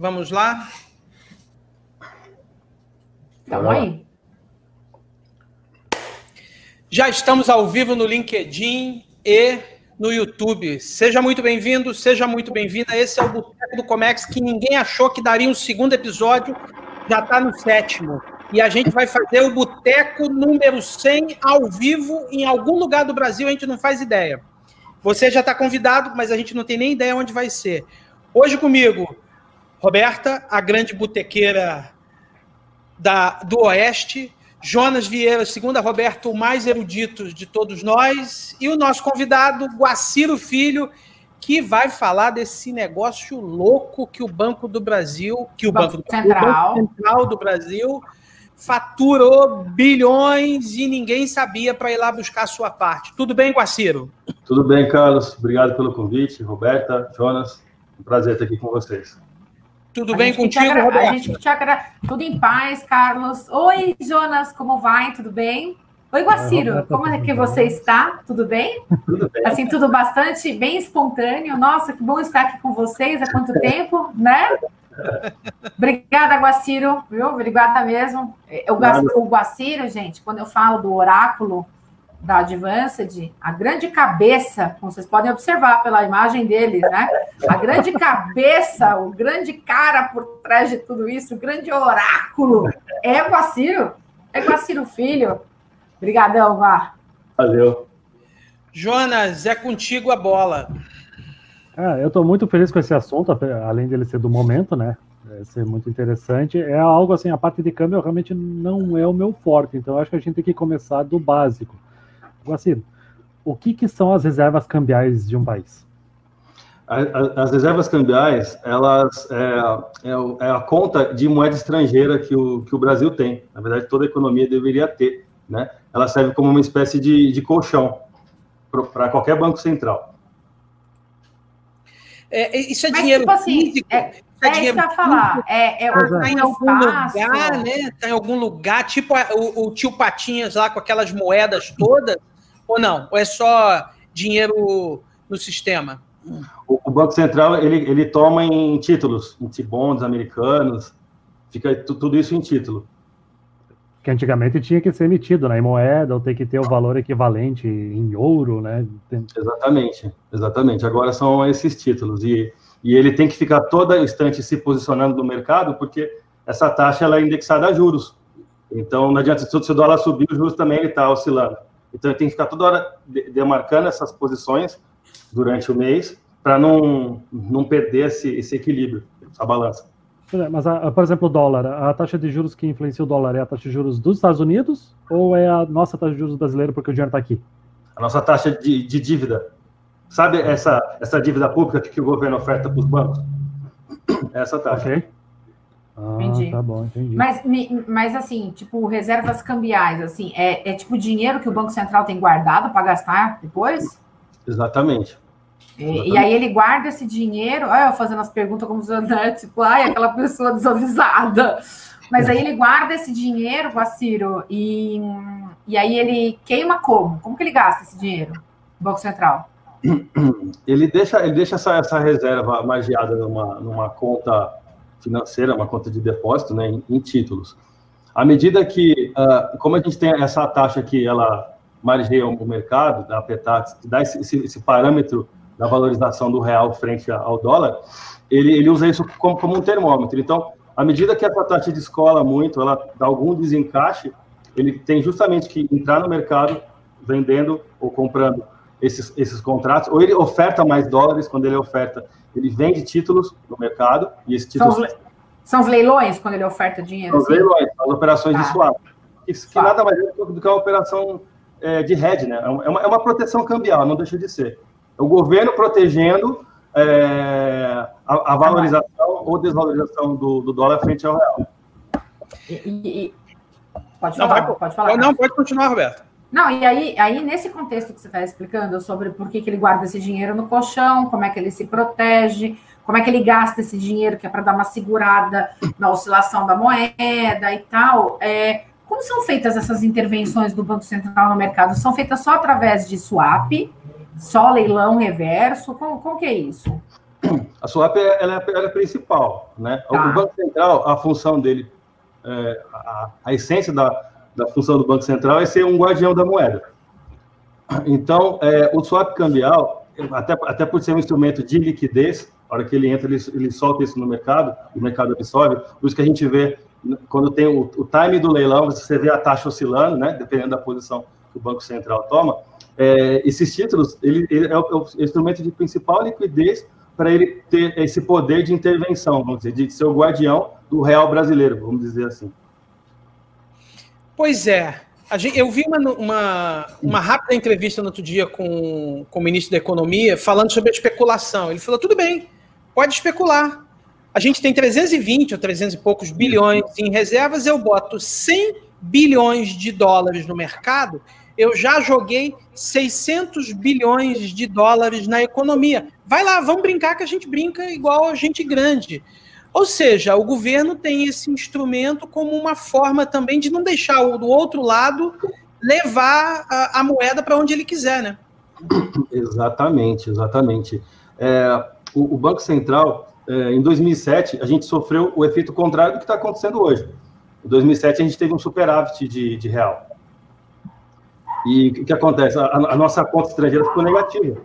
Vamos lá? Estamos aí. Já estamos ao vivo no LinkedIn e no YouTube. Seja muito bem-vindo, seja muito bem-vinda. Esse é o Boteco do Comex, que ninguém achou que daria um segundo episódio, já está no sétimo. E a gente vai fazer o Boteco número 100 ao vivo em algum lugar do Brasil, a gente não faz ideia. Você já está convidado, mas a gente não tem nem ideia onde vai ser. Hoje comigo, Roberta, a grande botequeira da, do Oeste, Jonas Vieira, segunda Roberto, o mais erudito de todos nós, e o nosso convidado, Guaciro Filho, que vai falar desse negócio louco que o Banco do Brasil, que o Banco, Banco Central. O Banco Central do Brasil faturou bilhões e ninguém sabia para ir lá buscar a sua parte. Tudo bem, Guaciro? Tudo bem, Carlos. Obrigado pelo convite. Roberta, Jonas, um prazer estar aqui com vocês. Tudo a bem contigo, agra... Roberto? A gente te agra... Tudo em paz, Carlos. Oi, Jonas, como vai? Tudo bem? Oi, Guaciro, Oi, como é que você está? Tudo bem? Tudo bem. Assim, tudo bastante bem espontâneo. Nossa, que bom estar aqui com vocês. Há quanto tempo, né? Obrigada, Guaciro, viu? Obrigada mesmo. O, o Guaciro, gente, quando eu falo do oráculo da Advanced, a grande cabeça, como vocês podem observar pela imagem dele, né? A grande cabeça, o grande cara por trás de tudo isso, o grande oráculo é o Guaciro. É Guaciro Filho. Obrigadão, Vá. Valeu. Jonas, é contigo a bola. É, eu estou muito feliz com esse assunto, além dele ser do momento, né? É ser muito interessante. É algo assim, a parte de câmbio realmente não é o meu forte, então acho que a gente tem que começar do básico. Guaciro, o que, que são as reservas cambiais de um país? As reservas cambiais, elas é, é, é, a conta de moeda estrangeira que o, que o Brasil tem. Na verdade, toda a economia deveria ter. Né? Ela serve como uma espécie de, de colchão para qualquer banco central. É, isso é Mas, dinheiro tipo assim, físico? É, é, é isso que eu falar. É, é tá em algum espaço. lugar, né? Tá em algum lugar, tipo o, o, tio Patinhas lá com aquelas moedas todas, ou não? Ou é só dinheiro no sistema? O, o Banco Central ele, ele toma em títulos, em T-bonds americanos, fica tudo isso em título que antigamente tinha que ser emitido né, em moeda ou ter que ter o valor equivalente em ouro, né? Exatamente, exatamente. Agora são esses títulos e, e ele tem que ficar toda instante se posicionando no mercado porque essa taxa ela é indexada a juros. Então não adianta se o dólar subir, o juros também está oscilando. Então ele tem que ficar toda hora demarcando essas posições durante o mês para não, não perder esse, esse equilíbrio, essa balança. Mas, a, por exemplo, o dólar, a taxa de juros que influencia o dólar é a taxa de juros dos Estados Unidos ou é a nossa taxa de juros brasileira porque o dinheiro está aqui? A nossa taxa de, de, dívida. Sabe essa, essa dívida pública que, que o governo oferta para os bancos? É essa taxa. Ok. Ah, entendi. Tá bom, entendi. Mas, mas assim, tipo, reservas cambiais, assim, é, é tipo dinheiro que o Banco Central tem guardado para gastar depois? Exatamente. E, e, aí ele guarda esse dinheiro, olha, eu fazendo as perguntas como né, tipo, ai, aquela pessoa desavisada. Mas aí ele guarda esse dinheiro, Guaciro, e, e aí ele queima como? Como que ele gasta esse dinheiro? Banco Central? Ele deixa, ele deixa essa, essa reserva magiada numa, numa conta financeira, uma conta de depósito, né, em, em títulos. À medida que, uh, como a gente tem essa taxa que ela margeia o mercado, a PETAX, que dá esse, esse, parâmetro da valorização do real frente ao dólar, ele, ele usa isso como, como um termômetro. Então, à medida que essa taxa descola muito, ela dá algum desencaixe, ele tem justamente que entrar no mercado vendendo ou comprando esses, esses contratos, ou ele oferta mais dólares, quando ele oferta, ele vende títulos no mercado, e esses títulos... São os, são os leilões, quando ele oferta dinheiro? São os assim? leilões, as operações tá. de swap, que, que nada mais é do que uma operação é, de hedge, né? É uma, é uma proteção cambial, não deixa de ser o governo protegendo é, a, a, valorização ou desvalorização do, do, dólar frente ao real. E, e, pode falar, não, pode falar. Não, pode continuar, Roberto. Não, e aí, aí nesse contexto que você está explicando sobre por que, que ele guarda esse dinheiro no colchão, como é que ele se protege, como é que ele gasta esse dinheiro, que é para dar uma segurada na oscilação da moeda e tal, é, como são feitas essas intervenções do Banco Central no mercado? São feitas só através de swap, só leilão reverso? Como, como que é isso? A swap é, ela é, ela é principal, né? O tá. Banco Central, a função dele, é, a, a, essência da, da função do Banco Central é ser um guardião da moeda. Então, é, o swap cambial, até, até por ser um instrumento de liquidez, a hora que ele entra, ele, ele solta isso no mercado, o mercado absorve, por isso que a gente vê, quando tem o, o time do leilão, você vê a taxa oscilando, né? Dependendo da posição que o Banco Central toma. É, esses títulos, ele, ele é, o, é instrumento de principal liquidez para ele ter esse poder de intervenção, vamos dizer, de ser o guardião do real brasileiro, vamos dizer assim. Pois é. Gente, eu vi uma, uma, uma, rápida entrevista no outro dia com, com o ministro da Economia falando sobre a especulação. Ele falou: tudo bem, pode especular. A gente tem 320 ou 300 e poucos bilhões em reservas, eu boto 100 bilhões de dólares no mercado eu já joguei 600 bilhões de dólares na economia. Vai lá, vamos brincar que a gente brinca igual a gente grande. Ou seja, o governo tem esse instrumento como uma forma também de não deixar o do outro lado levar a, a moeda para onde ele quiser, né? Exatamente, exatamente. É, o, o, Banco Central, é, em 2007, a gente sofreu o efeito contrário do que está acontecendo hoje. Em 2007, a gente teve um superávit de, de real. E o que acontece? A, a, nossa conta estrangeira ficou negativa.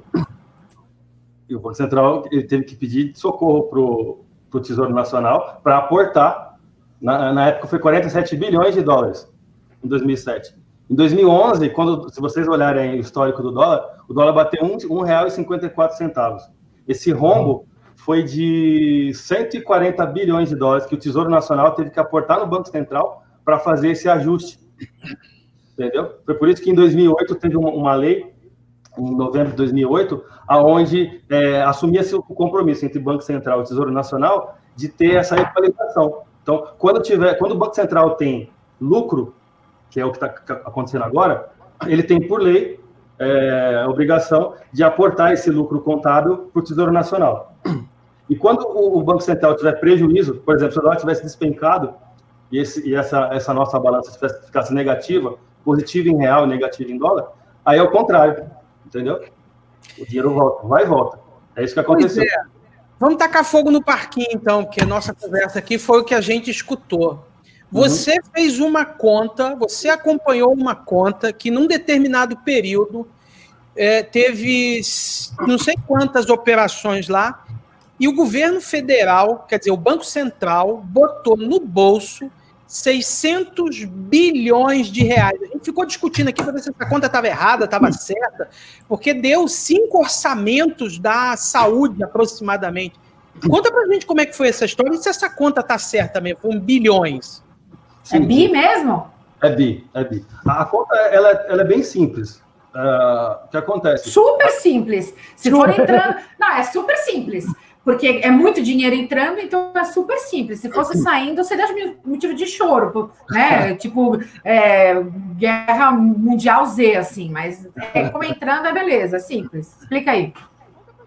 E o Banco Central ele teve que pedir socorro para o Tesouro Nacional para aportar. Na, na, época foi 47 bilhões de dólares, em 2007. Em 2011, quando, se vocês olharem o histórico do dólar, o dólar bateu R$ 1,54. Esse rombo foi de 140 bilhões de dólares que o Tesouro Nacional teve que aportar no Banco Central para fazer esse ajuste entendeu? Foi por isso que em 2008 teve uma lei, em novembro de 2008, aonde é, assumia-se o compromisso entre Banco Central e Tesouro Nacional de ter essa equalização. Então, quando tiver, quando o Banco Central tem lucro, que é o que está acontecendo agora, ele tem por lei é, a obrigação de aportar esse lucro contábil para o Tesouro Nacional. E quando o, o Banco Central tiver prejuízo, por exemplo, se o dólar tivesse despencado e, esse, e essa, essa nossa balança tivesse, ficasse negativa, positivo em real e negativo em dólar, aí é o contrário, entendeu? O dinheiro volta, vai e volta. É isso que aconteceu. É. Vamos tacar fogo no parquinho, então, porque a nossa conversa aqui foi o que a gente escutou. Você uhum. fez uma conta, você acompanhou uma conta que num determinado período é, teve não sei quantas operações lá, e o governo federal, quer dizer, o Banco Central, botou no bolso 600 bilhões de reais. A gente ficou discutindo aqui para ver se essa conta estava errada, estava certa, porque deu cinco orçamentos da saúde aproximadamente. Conta para a gente como é que foi essa história e se essa conta está certa mesmo, foram bilhões. É bi mesmo? É bi, é bi. A conta ela, ela é bem simples. Uh, o que acontece? Super simples. Se for entrando. Não, é super simples porque é muito dinheiro entrando, então é super simples. Se fosse saindo, seria motivo de choro, né? tipo, é, guerra mundial Z, assim, mas é, como entrando é beleza, simples. Explica aí.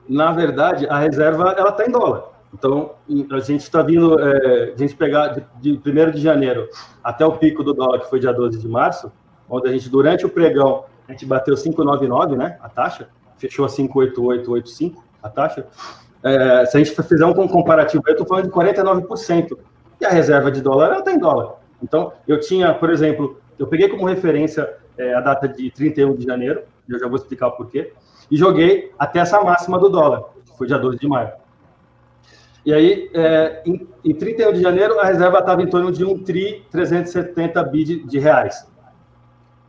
Na verdade, a reserva ela está em dólar. Então, a gente está vindo, é, a gente pegar de, de 1 de janeiro até o pico do dólar, que foi dia 12 de março, onde a gente, durante o pregão, a gente bateu 5,99, né? A taxa, fechou a 5,8885, a taxa é, se a gente fizer um comparativo, eu estou falando de 49%. E a reserva de dólar, ela está em dólar. Então, eu tinha, por exemplo, eu peguei como referência é, a data de 31 de janeiro, eu já vou explicar o porquê, e joguei até essa máxima do dólar, que foi dia 12 de maio. E aí, é, em, em 31 de janeiro, a reserva estava em torno de 1 tri 370 bi de, de reais.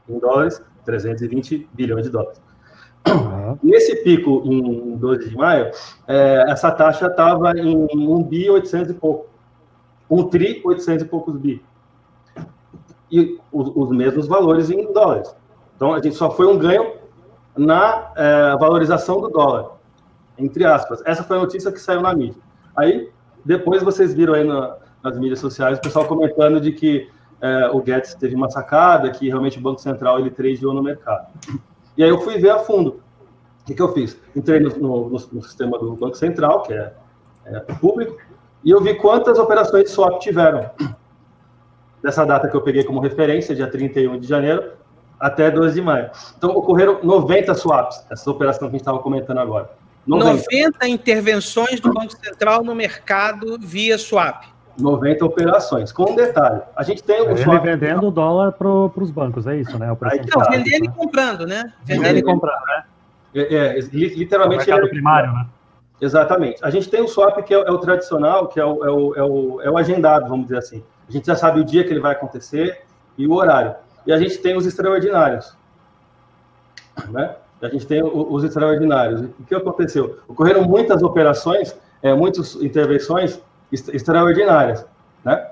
Em dólares, 320 bilhões de dólares. Uhum. Nesse pico, em 12 de maio, é, essa taxa estava em 1 bi 800 e pouco. 1 tri 800 e poucos bi. E os, os, mesmos valores em dólares. Então, a gente só foi um ganho na é, valorização do dólar, entre aspas. Essa foi a notícia que saiu na mídia. Aí, depois vocês viram aí na, nas mídias sociais o pessoal comentando de que é, o Guedes teve uma sacada, que realmente o Banco Central ele tradeou no mercado. E aí eu fui ver a fundo. O que, eu fiz? Entrei no, no, no, sistema do Banco Central, que é, é público, e eu vi quantas operações swap tiveram. Dessa data que eu peguei como referência, dia 31 de janeiro, até 12 de maio. Então, ocorreram 90 swaps, essa operação que a gente estava comentando agora. 90. 90 intervenções do Banco Central no mercado via swap. 90 operações. Com um detalhe, a gente tem o swap... Ele vendendo o dólar para os bancos, é isso, né? Aí, não, vendendo e comprando, né? Vendendo e comprando, né? É, é, literalmente... É o mercado é, primário, né? Exatamente. A gente tem o swap que é, é o tradicional, que é o, é, o, é, o, é o agendado, vamos dizer assim. A gente já sabe o dia que ele vai acontecer e o horário. E a gente tem os extraordinários. Né? A gente tem os extraordinários. O que aconteceu? Ocorreram muitas operações, é, muitas intervenções extraordinárias. Né?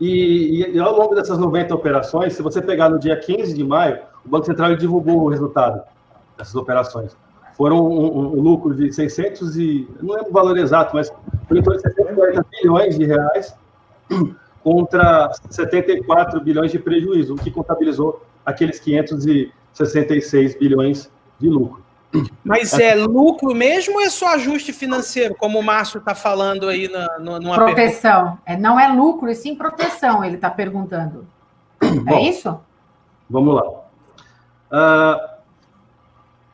E, e, ao longo dessas 90 operações, se você pegar no dia 15 de maio, o Banco Central divulgou o resultado dessas operações foram um, um, lucro de 600 e não lembro o valor exato, mas por em de 640 bilhões de reais contra 74 bilhões de prejuízo, o que contabilizou aqueles 566 bilhões de lucro. Mas é lucro mesmo ou é só ajuste financeiro, como o Márcio está falando aí na, numa Proteção. É, não é lucro, e sim proteção, ele está perguntando. É Bom, é isso? Vamos lá. Uh,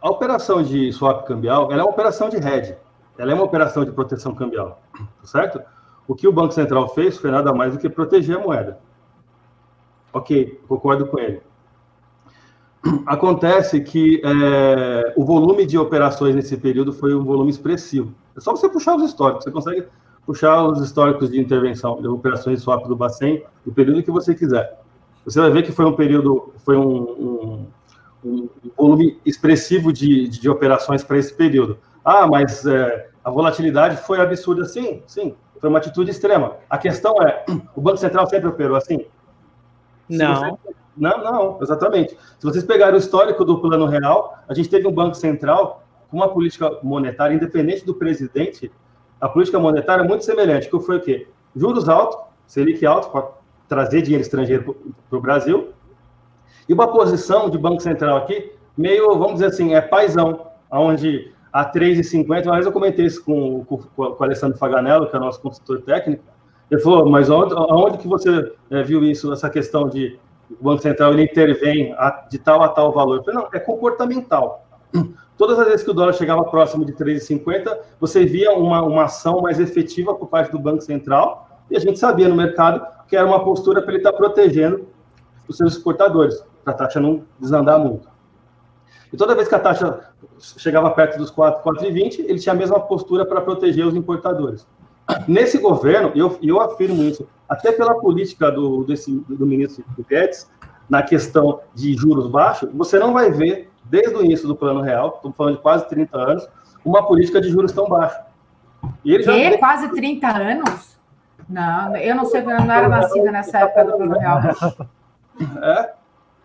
a operação de swap cambial é uma operação de hedge, ela é uma operação de proteção cambial, certo? O que o Banco Central fez foi nada mais do que proteger a moeda. Ok, concordo com ele. Acontece que é, o volume de operações nesse período foi um volume expressivo. É só você puxar os históricos, você consegue puxar os históricos de intervenção, de operações swap do Bacen, do período que você quiser. Você vai ver que foi um período, foi um, um um volume expressivo de, de, de operações para esse período. Ah, mas é, a volatilidade foi absurda. Sim, sim, foi uma atitude extrema. A questão é, o Banco Central sempre operou assim? Não. Você... Não, não, exatamente. Se vocês pegarem o histórico do Plano Real, a gente teve um Banco Central com uma política monetária, independente do presidente, a política monetária é muito semelhante, que foi o quê? Juros altos, Selic alto, para trazer dinheiro estrangeiro para o Brasil, e uma posição de Banco Central aqui, meio, vamos dizer assim, é paisão, onde a 3,50, uma vez eu comentei isso com, com, com o Alessandro Faganello, que é nosso consultor técnico, ele falou, mas onde, onde que você é, viu isso, essa questão de o Banco Central ele intervém de tal a tal valor? Falei, não, é comportamental. Todas as vezes que o dólar chegava próximo de 3,50, você via uma, uma ação mais efetiva por parte do Banco Central, e a gente sabia no mercado que era uma postura para ele estar protegendo os seus exportadores para a taxa não desandar muito. E toda vez que a taxa chegava perto dos 4, 4,20, ele tinha a mesma postura para proteger os importadores. Nesse governo, e eu, eu afirmo isso, até pela política do, desse, do ministro Guedes, na questão de juros baixos, você não vai ver, desde o início do Plano Real, estamos falando de quase 30 anos, uma política de juros tão baixa. E ele já... Quase 30 anos? Não, eu não sei, eu não era nascida nessa época do Plano Real. É,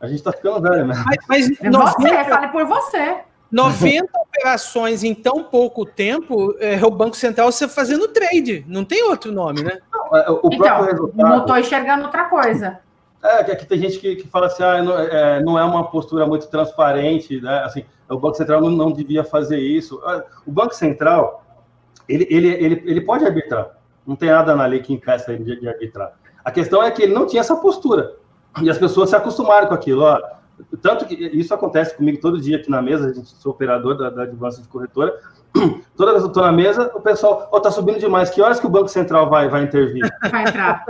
a gente está ficando velho, né? Mas, mas 90, você, fale por você. 90 operações em tão pouco tempo, é o Banco Central você fazendo trade. Não tem outro nome, né? Não, é, o então, resultado... não estou enxergando outra coisa. É, que aqui tem gente que, que fala assim, ah, não é, não é, uma postura muito transparente, né? Assim, o Banco Central não, não devia fazer isso. Ah, o Banco Central, ele, ele, ele, ele pode arbitrar. Não tem nada na lei que impeça ele de, de arbitrar. A questão é que ele não tinha essa postura. E as pessoas se acostumaram com aquilo. Ó. Tanto que isso acontece comigo todo dia aqui na mesa, a gente sou operador da, da de corretora. Toda vez que eu estou na mesa, o pessoal, ó, oh, tá subindo demais. Que horas que o Banco Central vai, vai intervir? Vai entrar.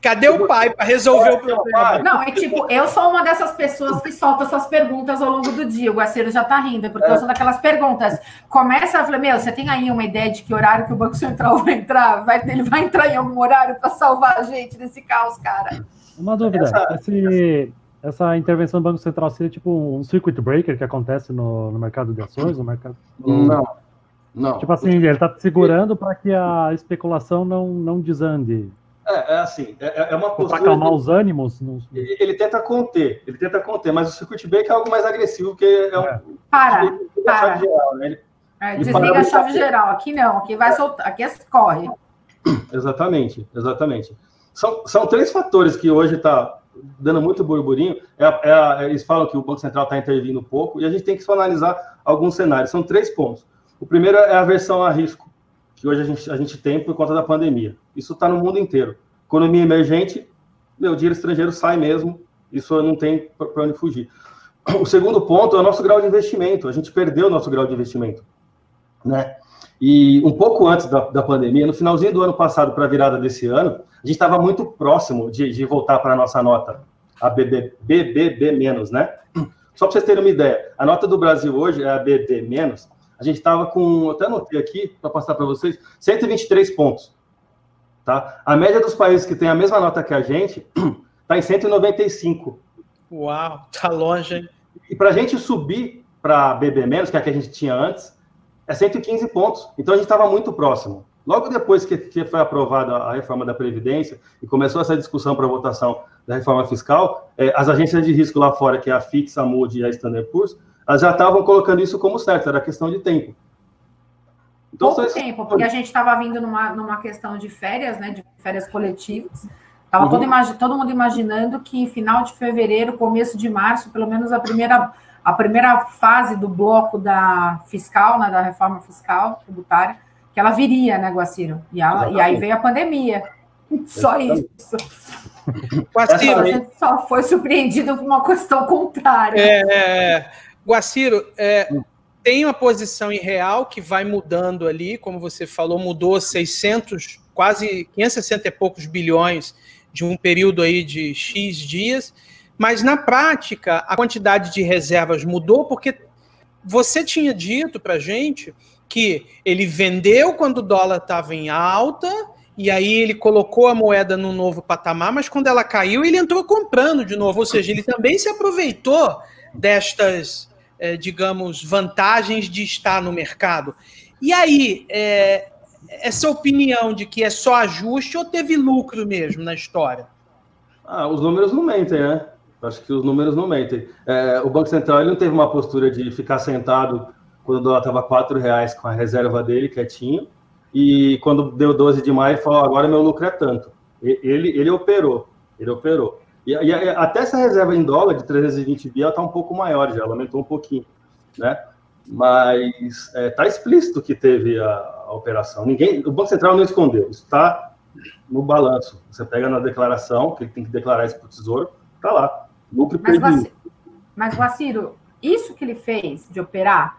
Cadê o pai para resolver o problema? Não, é tipo, eu sou uma dessas pessoas que solta essas perguntas ao longo do dia. O Guaceiro já tá rindo, porque é. eu sou daquelas perguntas. Começa a falar, meu, você tem aí uma ideia de que horário que o Banco Central vai entrar? Vai, ele vai entrar em algum horário para salvar a gente desse caos, cara? Uma dúvida. Essa, Esse, essa intervenção do Banco Central seria tipo um circuit breaker que acontece no, no mercado de ações? No mercado, não. Não. Tipo assim, ele está segurando para que a especulação não, não desande. É, é assim, é, é uma postura... Para acalmar os ânimos? No... Ele, ele, tenta conter, ele tenta conter, mas o circuit breaker é algo mais agressivo, que é um... É. Para, para. Geral, né? ele, é, desliga a chave geral, aqui não, aqui vai soltar, aqui corre. Exatamente, exatamente. São, são três fatores que hoje está dando muito burburinho. É, é, eles falam que o Banco Central está intervindo pouco, e a gente tem que só analisar alguns cenários. São três pontos. O primeiro é a aversão a risco, que hoje a gente, a gente tem por conta da pandemia. Isso está no mundo inteiro. Economia emergente, meu dinheiro estrangeiro sai mesmo, isso não tem para onde fugir. O segundo ponto é o nosso grau de investimento. A gente perdeu o nosso grau de investimento. né? E um pouco antes da, da pandemia, no finalzinho do ano passado para a virada desse ano, a gente estava muito próximo de, de voltar para a nossa nota, a BB, BBB-, né? Só para vocês terem uma ideia, a nota do Brasil hoje é a BB-, a gente estava com, até anotei aqui para passar para vocês, 123 pontos. Tá? A média dos países que tem a mesma nota que a gente está em 195. Uau, tá longe, hein? E para a gente subir para BB-, que é a que a gente tinha antes, é 115 pontos. Então a gente estava muito próximo. Logo depois que, que, foi aprovada a reforma da Previdência e começou essa discussão para votação da reforma fiscal, é, as agências de risco lá fora, que é a FIX, a Moody e a Standard Poor's, elas já estavam colocando isso como certo, era questão de tempo. Então, Pouco tempo, porque a gente estava vindo numa, numa questão de férias, né, de férias coletivas, Estava uhum. todo, todo mundo imaginando que final de fevereiro, começo de março, pelo menos a primeira a primeira fase do bloco da fiscal, né, da reforma fiscal tributária, que ela viria, né, Guaciro? E, ela, e aí veio a pandemia. Só isso. Guaciro, a gente só foi surpreendido com uma questão contrária. É, é, Guaciro, é, tem uma posição em real que vai mudando ali, como você falou, mudou 600, quase 560 e poucos bilhões de um período aí de X dias mas na prática, a quantidade de reservas mudou porque você tinha dito para gente que ele vendeu quando o dólar estava em alta e aí ele colocou a moeda no novo patamar, mas quando ela caiu, ele entrou comprando de novo. Ou seja, ele também se aproveitou destas, é, digamos, vantagens de estar no mercado. E aí, é, essa opinião de que é só ajuste ou teve lucro mesmo na história? Ah, os números não mentem, né? Acho que os números não mentem. É, o Banco Central ele não teve uma postura de ficar sentado quando o dólar estava R$ reais com a reserva dele, quietinho, e quando deu 12 de maio, falou, agora meu lucro é tanto. Ele, ele operou, ele operou. E, e até essa reserva em dólar de 320 bi, está um pouco maior já, ela aumentou um pouquinho, né? Mas está é, tá explícito que teve a, a, operação. Ninguém, o Banco Central não escondeu, está no balanço. Você pega na declaração, que ele tem que declarar isso para o Tesouro, está lá. Lucro mas, perdido. Mas, Guaciro, isso que ele fez de operar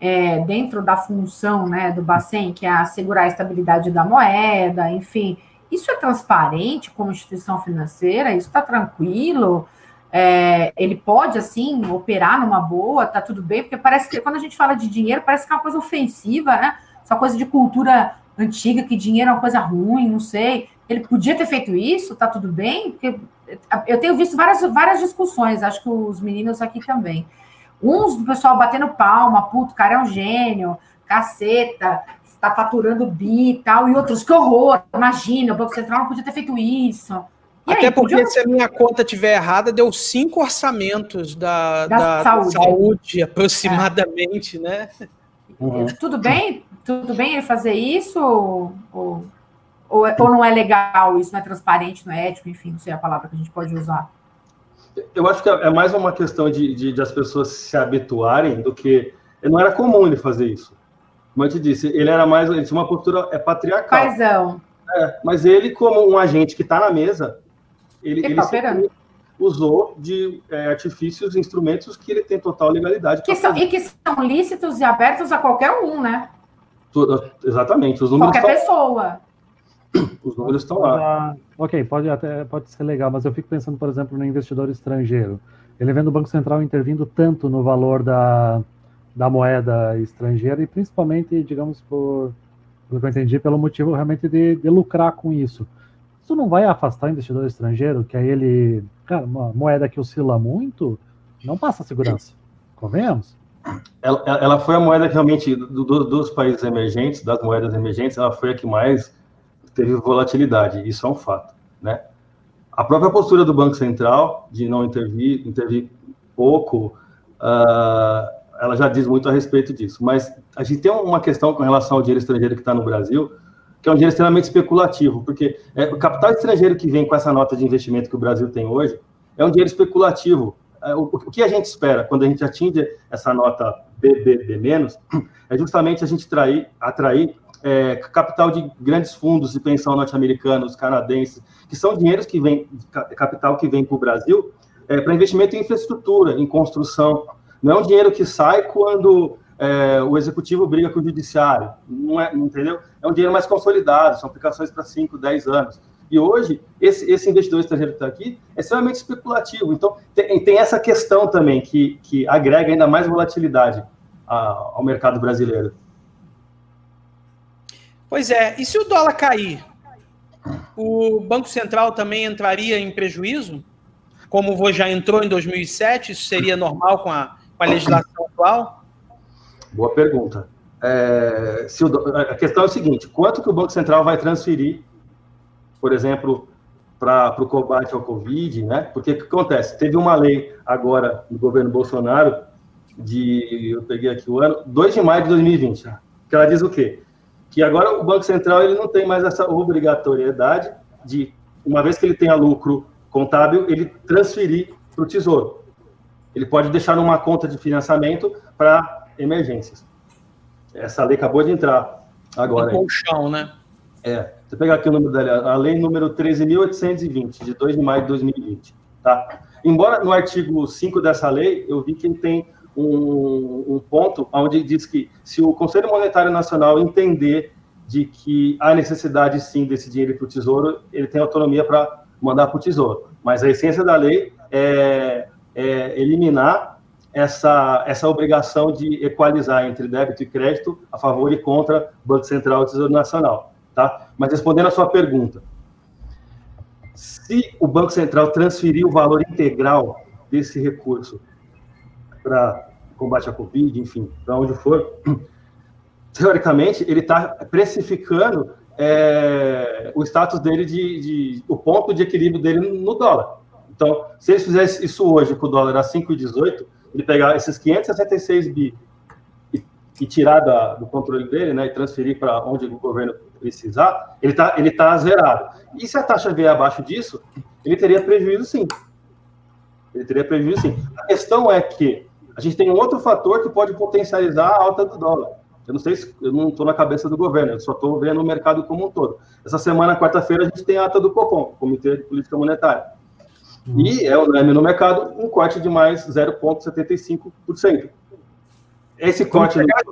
é, dentro da função né, do Bacen, que é assegurar a estabilidade da moeda, enfim, isso é transparente como instituição financeira? Isso está tranquilo? É, ele pode, assim, operar numa boa, tá tudo bem? Porque parece que quando a gente fala de dinheiro, parece que é uma coisa ofensiva, né? Essa coisa de cultura antiga, que dinheiro é uma coisa ruim, não sei. Ele podia ter feito isso, tá tudo bem? Porque eu tenho visto várias, várias discussões, acho que os meninos aqui também. Uns do pessoal batendo palma, puto, o cara é um gênio, caceta, está faturando bi e tal, e outros, que horror, imagina, o Banco Central não podia ter feito isso. E Até aí, porque podia... se a minha conta estiver errada, deu cinco orçamentos da, da, da saúde. saúde. aproximadamente, é. né? Uhum. Tudo bem? Tudo bem ele fazer isso? Ou... Ou, ou não é legal, isso não é transparente, não é ético, enfim, não sei a palavra que a gente pode usar. Eu acho que é mais uma questão de, de, de as pessoas se habituarem do que. Não era comum ele fazer isso. Como eu te disse, ele era mais. Ele tinha uma postura é, patriarcal. Paizão. É, mas ele, como um agente que está na mesa, ele, ele, ele usou de é, artifícios, instrumentos que ele tem total legalidade. Que são, e que são lícitos e abertos a qualquer um, né? Exatamente. Os números qualquer estão... pessoa. Os números estão lá. Ok, pode até pode ser legal, mas eu fico pensando, por exemplo, no investidor estrangeiro. Ele vendo o Banco Central intervindo tanto no valor da, da moeda estrangeira e principalmente, digamos, por, pelo que eu entendi, pelo motivo realmente de, de lucrar com isso. Isso não vai afastar o investidor estrangeiro, que aí ele, cara, uma moeda que oscila muito, não passa segurança. Convenhamos? Ela, ela foi a moeda que realmente, do, dos países emergentes, das moedas emergentes, ela foi a que mais teve volatilidade, isso é um fato, né? A própria postura do Banco Central de não intervir, intervir pouco, uh, ela já diz muito a respeito disso. Mas a gente tem uma questão com relação ao dinheiro estrangeiro que está no Brasil, que é um dinheiro extremamente especulativo, porque é, o capital estrangeiro que vem com essa nota de investimento que o Brasil tem hoje é um dinheiro especulativo. É, o, o que a gente espera quando a gente atinge essa nota BBB- é justamente a gente trair, atrair é, capital de grandes fundos de pensão norte-americanos, canadenses, que são dinheiros que vem, capital que vem para o Brasil, é, para investimento em infraestrutura, em construção. Não é um dinheiro que sai quando é, o executivo briga com o judiciário. Não é, entendeu? É um dinheiro mais consolidado, são aplicações para 5, 10 anos. E hoje, esse, esse investidor estrangeiro que está aqui é extremamente especulativo. Então, tem, tem, essa questão também que, que agrega ainda mais volatilidade a, ao mercado brasileiro. Pois é, e se o dólar cair, o Banco Central também entraria em prejuízo? Como já entrou em 2007, isso seria normal com a, com a legislação atual? Boa pergunta. É, o, a questão é o seguinte: quanto que o Banco Central vai transferir, por exemplo, para o combate ao Covid, né? Porque o que acontece? Teve uma lei agora do governo Bolsonaro, de, eu peguei aqui o ano, 2 de maio de 2020, que ela diz o quê? Que agora o Banco Central ele não tem mais essa obrigatoriedade de, uma vez que ele tenha lucro contábil, ele transferir para o Tesouro. Ele pode deixar numa conta de financiamento para emergências. Essa lei acabou de entrar agora. O chão, né? É. Você pegar aqui o número dela, a lei número 13.820, de 2 de maio de 2020. Tá? Embora no artigo 5 dessa lei, eu vi que tem um, um ponto onde diz que se o Conselho Monetário Nacional entender de que há necessidade sim desse dinheiro para o Tesouro, ele tem autonomia para mandar para o Tesouro. Mas a essência da lei é, é eliminar essa, essa obrigação de equalizar entre débito e crédito a favor e contra Banco Central e Tesouro Nacional. Tá? Mas respondendo a sua pergunta, se o Banco Central transferir o valor integral desse recurso para combate à Covid, enfim, para onde for, teoricamente, ele está precificando é, o status dele de, de, o ponto de equilíbrio dele no dólar. Então, se ele fizesse isso hoje com o dólar a 5,18, ele pegar esses 566 bi e, e tirar da, do controle dele, né, e transferir para onde o governo precisar, ele está ele tá zerado. E se a taxa vier abaixo disso, ele teria prejuízo sim. Ele teria prejuízo sim. A questão é que a gente tem um outro fator que pode potencializar a alta do dólar. Eu não sei se eu não estou na cabeça do governo, eu só estou vendo o mercado como um todo. Essa semana, quarta-feira, a gente tem a ata do Copom, Comitê de Política Monetária. Uhum. E é unânime no mercado um corte de mais 0,75%. Esse corte. Vamos chegar,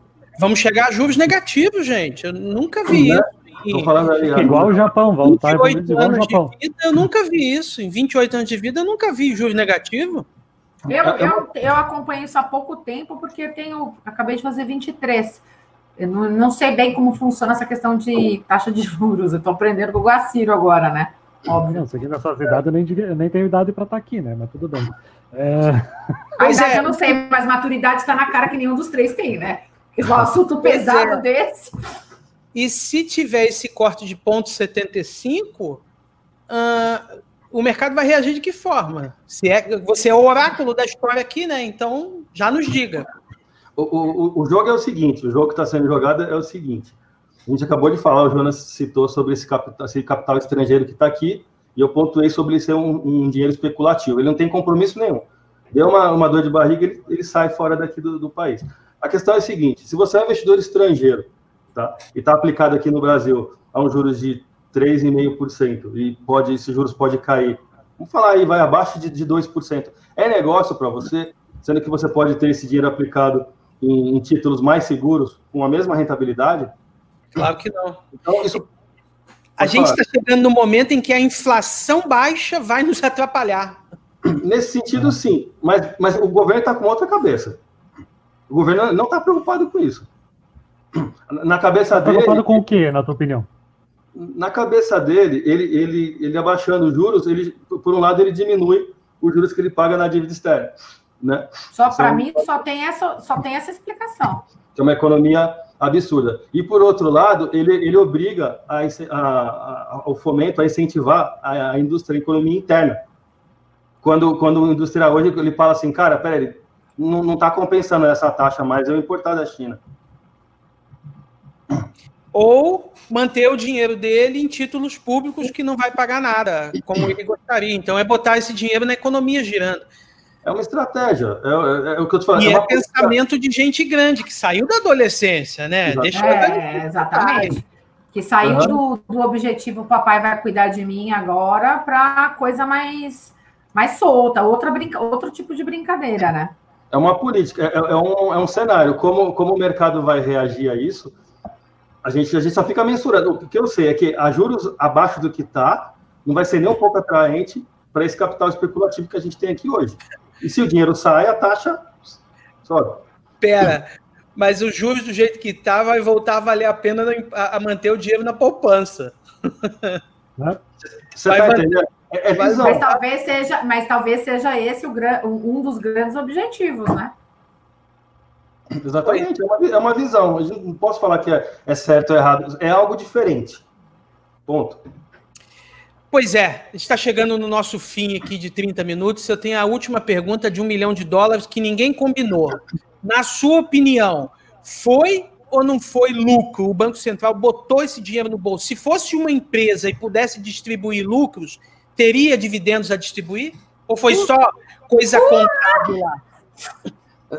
vamos chegar a juros negativos, gente. Eu nunca vi né? isso. falando ali, igual o Japão, voltar 28 anos Japão. de vida, eu nunca vi isso. Em 28 anos de vida, eu nunca vi juros negativos. Eu, eu, eu acompanho isso há pouco tempo, porque tenho. Acabei de fazer 23. Eu não, não sei bem como funciona essa questão de taxa de juros. Eu estou aprendendo com o Guaciro agora, né? Óbvio. Não, isso aqui nessa idade eu nem, eu nem tenho idade para estar tá aqui, né? Mas tudo bem. É... A idade é. eu não sei, mas maturidade está na cara que nenhum dos três tem, né? Um assunto pesado é. desse. E se tiver esse corte de ponto 75, uh, o mercado vai reagir de que forma? Se é, você é o oráculo da história aqui, né? Então, já nos diga. O, o, o jogo é o seguinte: o jogo que está sendo jogado é o seguinte. A gente acabou de falar, o Jonas citou sobre esse capital, esse capital estrangeiro que está aqui, e eu pontuei sobre ele ser um, um, dinheiro especulativo. Ele não tem compromisso nenhum. Deu uma, uma dor de barriga, ele, ele sai fora daqui do, do, país. A questão é a seguinte: se você é um investidor estrangeiro tá, e está aplicado aqui no Brasil a um juros de 3,5% e pode, esses juros pode cair, vamos falar aí, vai abaixo de, de 2%. É negócio para você, sendo que você pode ter esse dinheiro aplicado em, em títulos mais seguros, com a mesma rentabilidade? Claro que não. Então, isso. A gente está chegando no momento em que a inflação baixa vai nos atrapalhar. Nesse sentido, sim. Mas, mas o governo está com outra cabeça. O governo não está preocupado com isso. Na cabeça tá dele. Preocupado com o quê, na tua opinião? Na cabeça dele, ele, ele, ele abaixando os juros, ele, por um lado, ele diminui os juros que ele paga na dívida externa. Né? Só para mim, só tem, essa, só tem essa explicação. É uma economia absurda. E, por outro lado, ele, ele obriga a, a, a, o fomento a incentivar a, a, indústria, a economia interna. Quando, quando o industrial hoje ele fala assim, cara, peraí, não está compensando essa taxa mais eu importar da China. Ou manter o dinheiro dele em títulos públicos que não vai pagar nada, como ele gostaria. Então, é botar esse dinheiro na economia girando. É uma estratégia. É, é, é o que eu te falando. E é, é pensamento de gente grande, que saiu da adolescência, né? Deixa é, exatamente. Que saiu uhum. do, do objetivo, o papai vai cuidar de mim agora, para coisa mais, mais solta, outra brinca, outro tipo de brincadeira, né? É uma política, é, é, um, é um cenário. Como, como o mercado vai reagir a isso, a gente, a gente só fica mensurando. O que eu sei é que a juros abaixo do que está, não vai ser nem um pouco atraente para esse capital especulativo que a gente tem aqui hoje. E se o dinheiro sai, a taxa sobe. Pera, mas os juros do jeito que está vai voltar a valer a pena a, a manter o dinheiro na poupança. Você está entendendo? É, é mas, mas, talvez seja, mas talvez seja esse o, um dos grandes objetivos, né? Exatamente, é uma, é uma visão. A gente não posso falar que é, é certo ou errado, é algo diferente. Ponto. Pois é, está chegando no nosso fim aqui de 30 minutos. Eu tenho a última pergunta de um milhão de dólares que ninguém combinou. Na sua opinião, foi ou não foi lucro? O Banco Central botou esse dinheiro no bolso. Se fosse uma empresa e pudesse distribuir lucros, teria dividendos a distribuir? Ou foi só coisa contábil lá?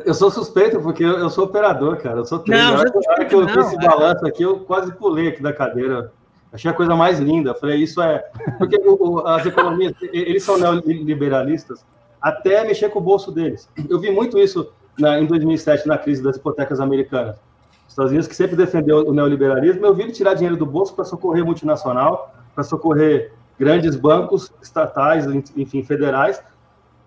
Eu sou suspeito porque eu, sou operador, cara. Eu sou trader. Não, na hora que eu vi esse é. balanço aqui, eu quase pulei aqui da cadeira. Achei a coisa mais linda. Falei, isso é. Porque o, as economias, eles são neoliberalistas até mexer com o bolso deles. Eu vi muito isso na, em 2007, na crise das hipotecas americanas. Os Estados Unidos, que sempre defendeu o neoliberalismo, eu vi ele tirar dinheiro do bolso para socorrer multinacional, para socorrer grandes bancos estatais, enfim, federais.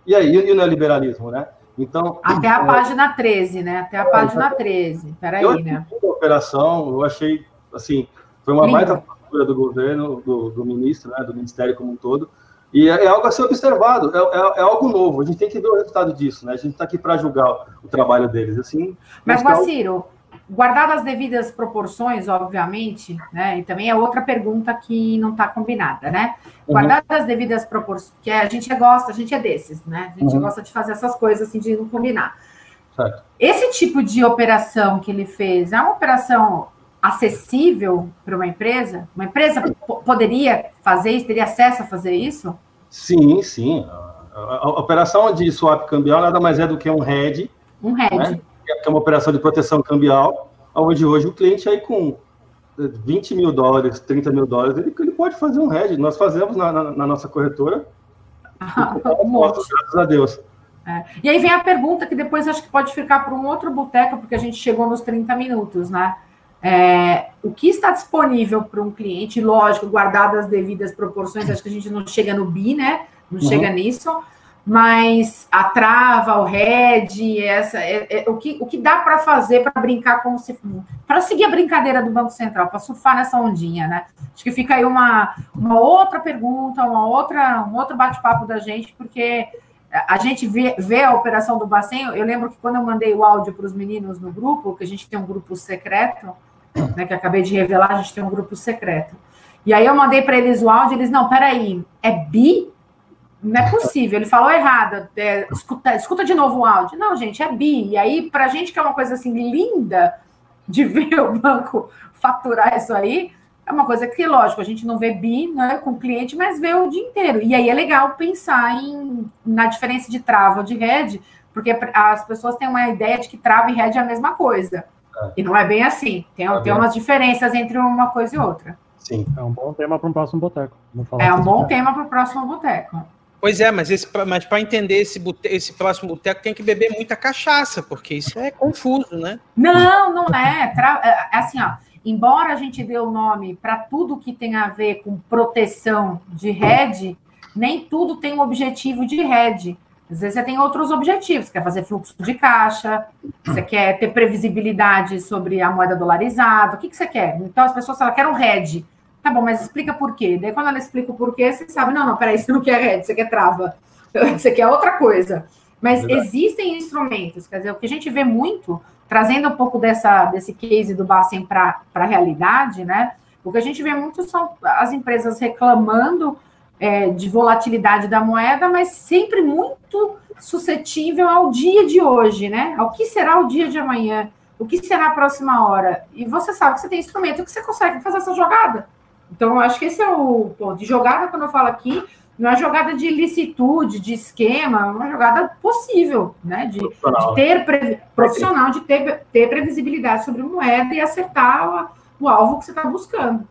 E aí, e o neoliberalismo, né? Então, Até a é, página 13, né? Até a é, página 13. Peraí, né? A operação, eu achei, assim, foi uma baita postura do governo, do, do, ministro, né, do ministério como um todo. E é, é algo a ser observado, é, é, é, algo novo. A gente tem que ver o resultado disso, né? A gente está aqui para julgar o, o, trabalho deles. assim. Mas, Guaciro, guardadas as devidas proporções, obviamente, né? E também é outra pergunta que não está combinada, né? Uhum. Guardadas as devidas proporções, que a gente gosta, a gente é desses, né? A gente uhum. gosta de fazer essas coisas assim, de não combinar. Certo. Esse tipo de operação que ele fez é uma operação acessível para uma empresa? Uma empresa poderia fazer isso, teria acesso a fazer isso? Sim, sim. A, a, a operação de swap cambial nada mais é do que um hedge. Um hedge. Né? Que é uma operação de proteção cambial, onde hoje o cliente aí com 20 mil dólares, 30 mil dólares, ele, ele pode fazer um hedge. Nós fazemos na, na, na nossa corretora. Ah, um graças a Deus. É. E aí vem a pergunta que depois acho que pode ficar para um outro boteco, porque a gente chegou nos 30 minutos, né? É, o que está disponível para um cliente, lógico, guardado as devidas proporções, acho que a gente não chega no BI, né? Não uhum. chega nisso, mas a trava, o head, essa, é, é, o, que, o que dá para fazer para brincar como se. para seguir a brincadeira do Banco Central, para surfar nessa ondinha, né? Acho que fica aí uma, uma outra pergunta, uma outra, um outro bate-papo da gente, porque a gente vê, vê a operação do Bacen. Eu lembro que quando eu mandei o áudio para os meninos no grupo, que a gente tem um grupo secreto, né, que acabei de revelar, a gente tem um grupo secreto. E aí eu mandei para eles o áudio, eles, não, peraí, é bi não é possível, ele falou errado. É, escuta, escuta de novo o áudio. Não, gente, é bi. E aí, para a gente que é uma coisa assim linda de ver o banco faturar isso aí, é uma coisa que, lógico, a gente não vê bi né, com o cliente, mas vê o dia inteiro. E aí é legal pensar em, na diferença de trava ou de rede, porque as pessoas têm uma ideia de que trava e rede é a mesma coisa. É. E não é bem assim. Tem, é tem umas diferenças entre uma coisa e outra. Sim. É um bom tema para um próximo boteco. É um bom tema para o próximo boteco. Pois é, mas, esse, mas para entender esse, esse próximo boteco tem que beber muita cachaça, porque isso é confuso, né? Não, não é. é. É assim, ó. Embora a gente dê o nome para tudo que tem a ver com proteção de rede, nem tudo tem um objetivo de rede. Às vezes você tem outros objetivos, quer fazer fluxo de caixa, você quer ter previsibilidade sobre a moeda dolarizada, o que, que você quer? Então as pessoas falam, querem um RED. Tá bom, mas explica por quê. Daí, quando ela explica o porquê, você sabe, não, não, peraí, você não quer rede, você quer trava, você quer outra coisa. Mas Verdade. existem instrumentos, quer dizer, o que a gente vê muito, trazendo um pouco dessa, desse case do Bacen para a realidade, né? O que a gente vê muito são as empresas reclamando é, de volatilidade da moeda, mas sempre muito suscetível ao dia de hoje, né? Ao que será o dia de amanhã, o que será a próxima hora. E você sabe que você tem instrumento que você consegue fazer essa jogada. Então, eu acho que esse é o ponto. De jogada, quando eu falo aqui, não é jogada de licitude, de esquema, é uma jogada possível, né? De, de ter pre, profissional, de ter, ter previsibilidade sobre moeda e acertar o, o alvo que você está buscando.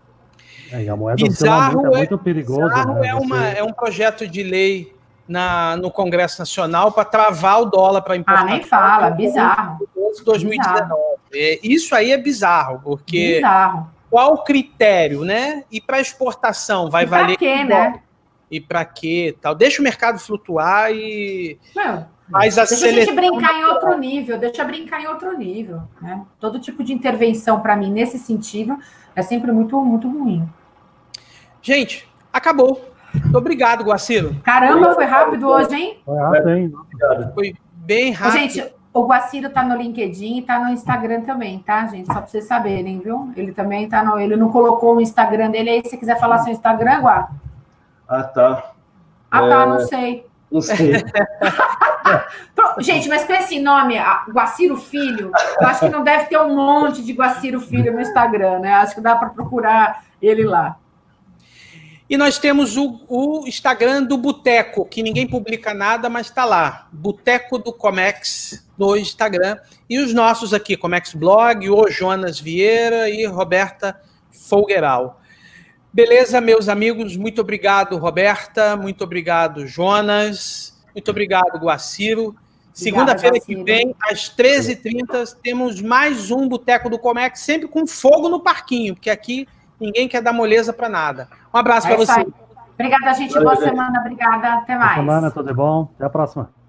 É, e a moeda bizarro é, muito perigoso. Bizarro né? é, uma, é um projeto de lei na, no Congresso Nacional para travar o dólar para importar. Ah, nem fala, bizarro. 2019. Bizarro. É, isso aí é bizarro, porque bizarro. Qual o critério, né? E para exportação vai e valer quê, né? E para quê? Tal. Deixa o mercado flutuar e Não, mas a deixa a gente brincar em outro nível, deixa brincar em outro nível, né? Todo tipo de intervenção para mim nesse sentido é sempre muito muito ruim. Gente, acabou. Muito obrigado, Guaciro. Caramba, foi rápido hoje, hein? Foi rápido, hein? Foi bem rápido. Gente, o Guaciro tá no LinkedIn e tá no Instagram também, tá, gente? Só para vocês saberem, viu? Ele também tá no. Ele não colocou o Instagram dele aí. Se você quiser falar seu Instagram, Gua. Ah, tá. Ah, tá, é... não sei. Não sei. gente, mas com esse nome, Guaciro Filho, eu acho que não deve ter um monte de Guaciro Filho no Instagram, né? Acho que dá para procurar ele lá. E nós temos o, o Instagram do Boteco, que ninguém publica nada, mas está lá. Boteco do Comex no Instagram. E os nossos aqui, Comex Blog, o Jonas Vieira e Roberta Folgueral. Beleza, meus amigos? Muito obrigado, Roberta. Muito obrigado, Jonas. Muito obrigado, Guaciro. Segunda-feira que vem, às 13h30, temos mais um Boteco do Comex, sempre com fogo no parquinho, porque aqui ninguém quer dar moleza para nada. Um abraço é para você. Obrigada, gente. Boa semana. Obrigada. Até mais. Boa semana, tudo bom. Até a próxima.